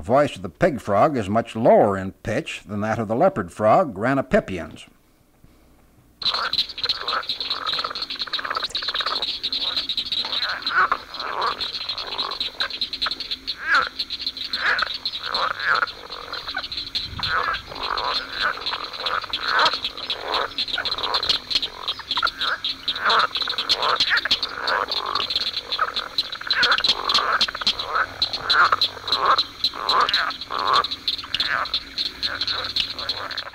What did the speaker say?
The voice of the pig frog is much lower in pitch than that of the leopard frog, Rana pipiens. Huh? Вот, вот, вот.